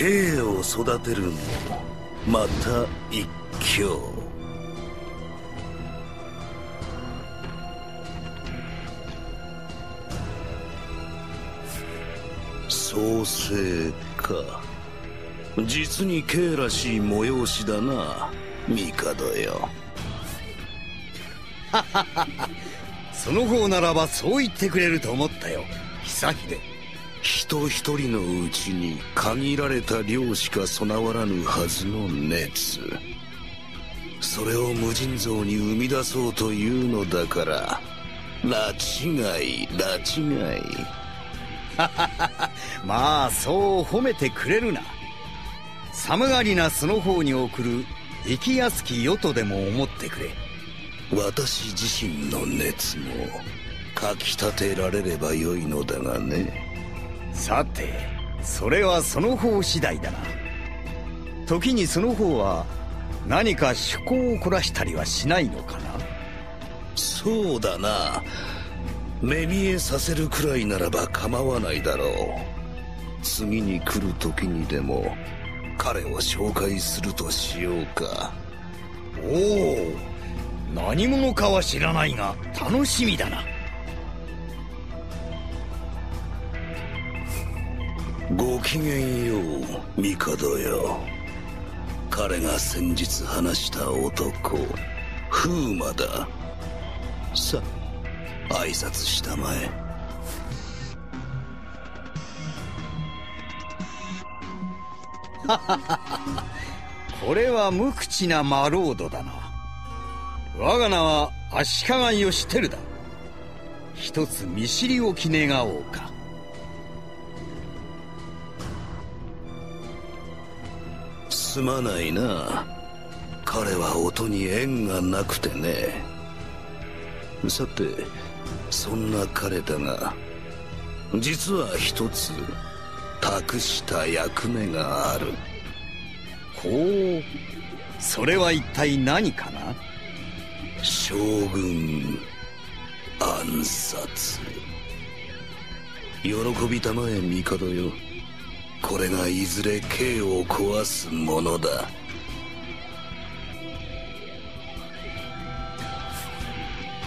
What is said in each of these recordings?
兵を育てるもまた一興。創生か。実に慶らしい催しだな帝よ。その方ならばそう言ってくれると思ったよ。久秀。人一人のうちに限られた量しか備わらぬはずの熱。それを無尽蔵に生み出そうというのだから拉致外拉致外 まあそう褒めてくれるな。寒がりなその方に送る生きやすき世とでも思ってくれ。私自身の熱もかきたてられればよいのだがねさてそれはその方次第だな。時にその方は何か趣向を凝らしたりはしないのかな？そうだな。目見えさせるくらいならば構わないだろう。次に来る時にでも彼を紹介するとしようか。おお何者かは知らないが楽しみだなごきげんよう帝よ。彼が先日話した男風魔だ。さ挨拶したまえ。これは無口なマロードだな。我が名は足利義輝だ。一つ見知りおき願おうか。すまないな。彼は音に縁がなくてね。さてそんな彼だが実は一つ託した役目がある。ほう。それは一体何かな？将軍暗殺。喜びたまえ帝よこれがいずれ刑を壊すものだ。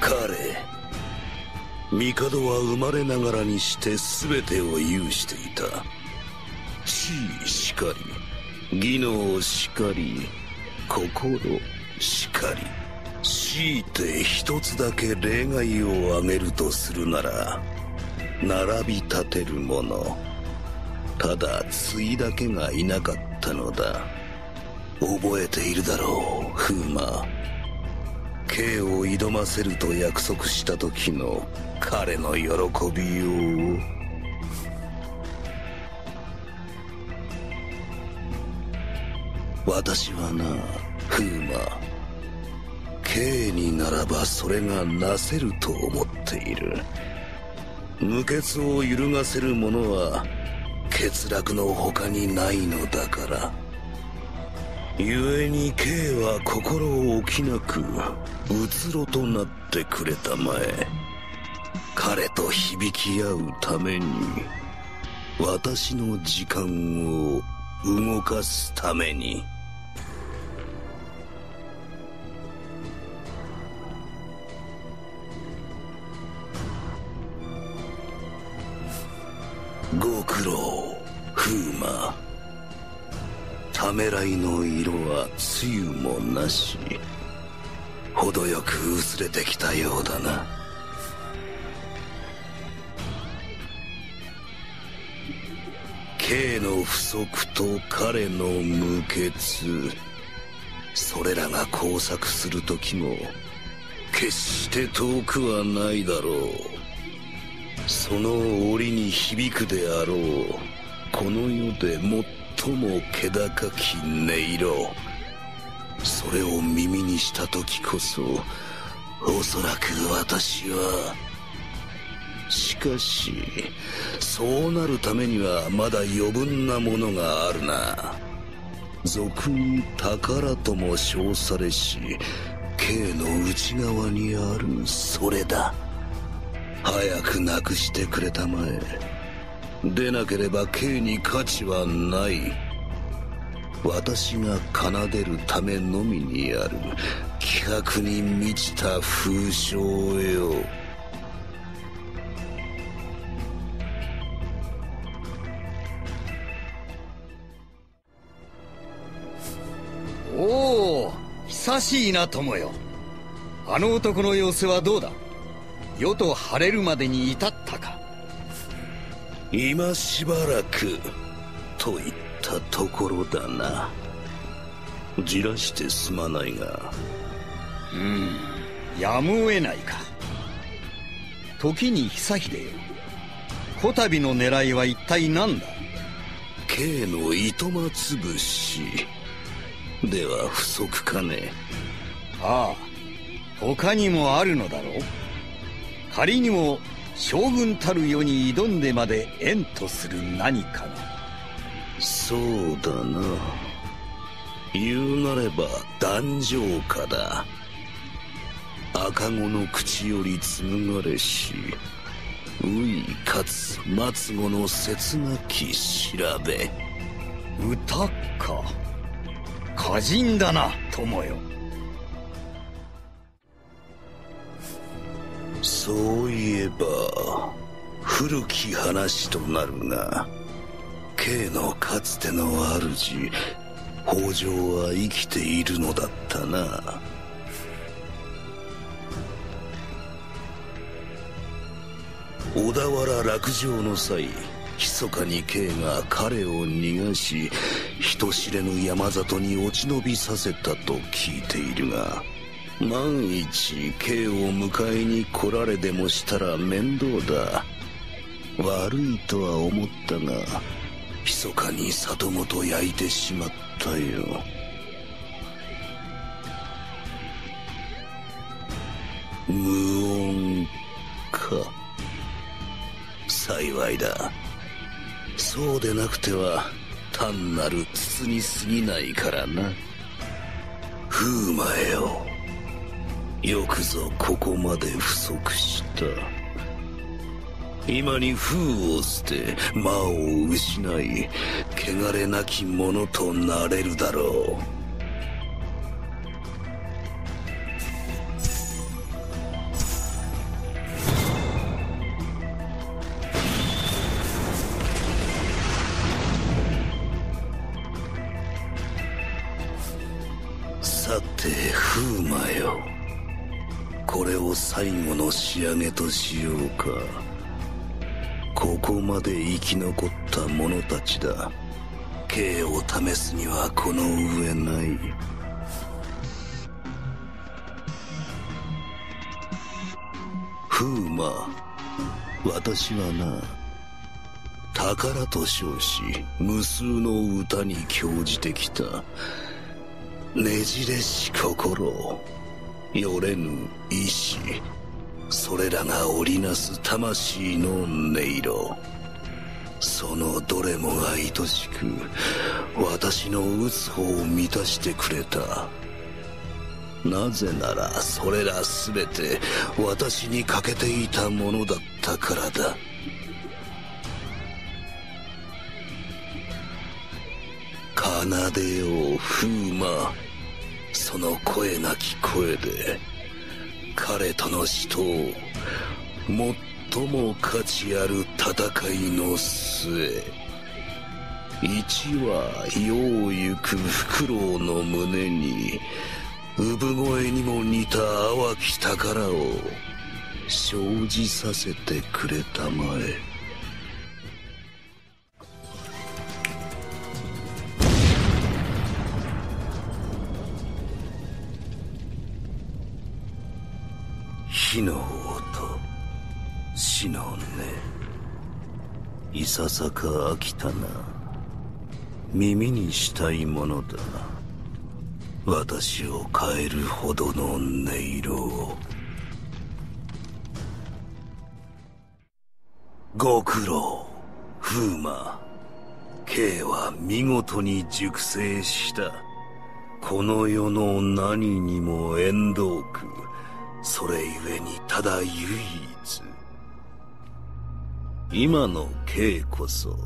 彼帝は生まれながらにして全てを有していた。地位しかり技能しかり心しかり。強いて一つだけ例外を挙げるとするなら並び立てる者ただ対だけがいなかったのだ。覚えているだろう風魔刑を挑ませると約束した時の彼の喜びを私はな風魔刑にならばそれがなせると思っている。無血を揺るがせる者は欠落の他にないのだから。故に K は心置きなくうつろとなってくれたまえ。彼と響き合うために私の時間を動かすために。ご苦労風魔ためらいの色はつゆもなし。程よく薄れてきたようだな。K の不足と彼の無血それらが交錯する時も決して遠くはないだろう。その折に響くであろう。この世で最も気高き音色。それを耳にした時こそおそらく私は。しかしそうなるためにはまだ余分なものがあるな。俗に宝とも称されし刑の内側にあるそれだ。早くなくしてくれたまえ。でなければ刑に価値はない。私が奏でるためのみにある。企画に満ちた風潮よ。おお久しいな友よ。あの男の様子はどうだ？世と晴れるまでに至ったか。今しばらくといったところだな。じらしてすまないが。うんやむを得ないか。時に久秀よ。こたびの狙いは一体何だ？K の糸間潰しでは不足かね。ああ他にもあるのだろう仮にも将軍たる世に挑んでまで縁とする何かが。そうだな。言うなれば壇上家だ。赤子の口より紡がれしういかつ末子の切なき調べ。歌か。歌人だな友よそういえば古き話となるが K のかつての主北条は生きているのだったな。小田原落城の際密かに K が彼を逃がし人知れぬ山里に落ち延びさせたと聞いているが万一 K を迎えに来られでもしたら面倒だ。悪いとは思ったが密かに里ごと焼いてしまったよ。無音か。幸いだ。そうでなくては単なる筒に過ぎないからな。風魔よよくぞここまで不足した。今に封を捨て魔を失い汚れなき者となれるだろう。仕上げとしようか。ここまで生き残った者たちだ。刑を試すにはこの上ない。風魔私はな宝と称し無数の歌に興じてきた。ねじれし心よれぬ意志。それらが織りなす魂の音色。そのどれもが愛しく私の打つ方を満たしてくれた。なぜならそれら全て私に欠けていたものだったからだ。奏でよう風魔その声なき声で彼との死闘最も価値ある戦いの末一は世を行くフクロウの胸に産声にも似た淡き宝を生じさせてくれたまえ。火の音。死の音いささか飽きたな。耳にしたいものだ私を変えるほどの音色を。ご苦労。風魔 K は見事に熟成した。この世の何にも縁遠く。それゆえにただ唯一今の K こそ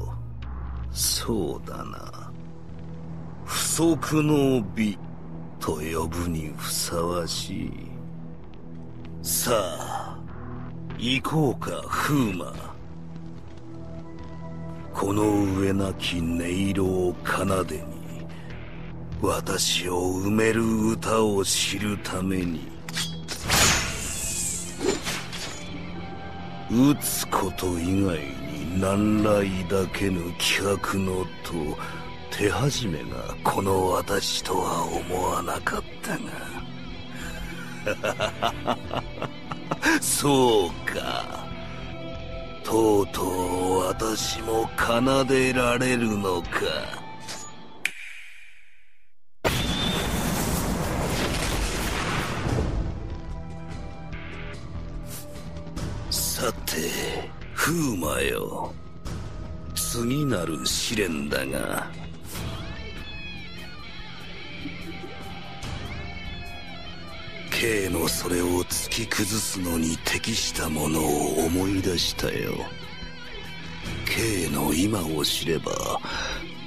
そうだな。不足の美と呼ぶにふさわしい。さあ行こうか風魔この上なき音色を奏でに私を埋める歌を知るために打つこと以外に何来だけぬ気迫のと手始めがこの私とは思わなかったが。そうか。とうとう私も奏でられるのか。風魔よ。次なる試練だが。K のそれを突き崩すのに適したものを思い出したよ。K の今を知れば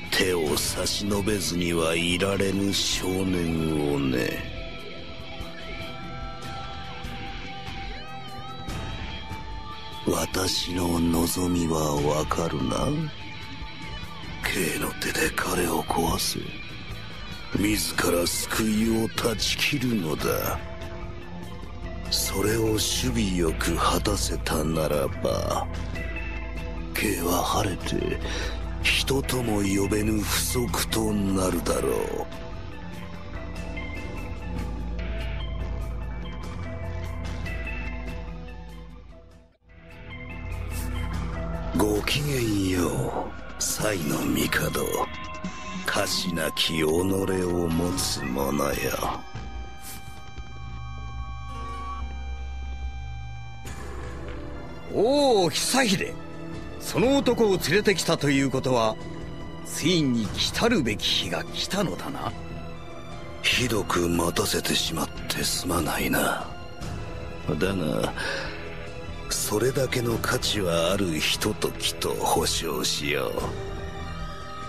手を差し伸べずにはいられぬ少年をね。私の望みはわかるな。K の手で彼を壊せ自ら救いを断ち切るのだ。それを守備よく果たせたならば K は晴れて人とも呼べぬ不足となるだろう。きげんよう才の帝歌詞なき己を持つ者よおお久秀その男を連れてきたということはついに来たるべき日が来たのだな。ひどく待たせてしまってすまないな。だがそれだけの価値はあるひとときと保証しよ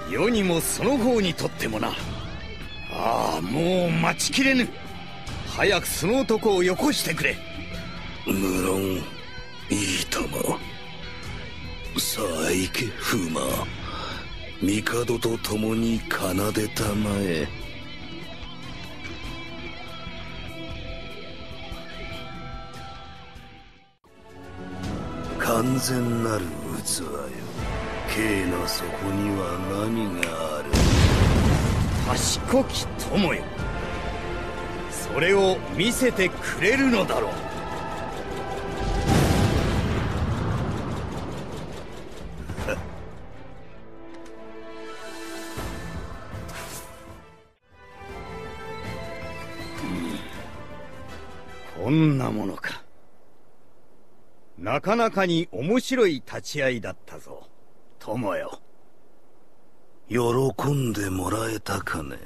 う。世にもその方にとってもな。ああもう待ちきれぬ。早くその男をよこしてくれ。無論いいとも。さあ行け風魔帝と共に奏でたまえ。完全なる器よ。K の底には何がある？賢き友よ。それを見せてくれるのだろう。なかなかに面白い立ち合いだったぞ。友よ。喜んでもらえたかね。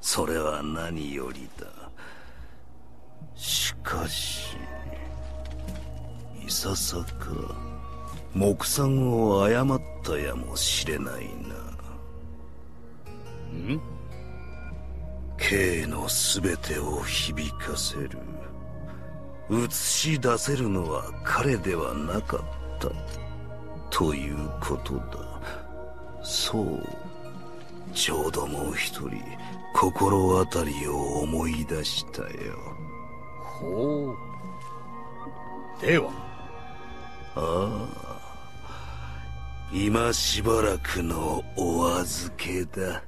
それは何よりだ。しかしいささか目算を誤ったやもしれないな。ん？K の全てを響かせる映し出せるのは彼ではなかった。ということだ。そう。ちょうどもう一人心当たりを思い出したよ。ほう。では。ああ。今しばらくのお預けだ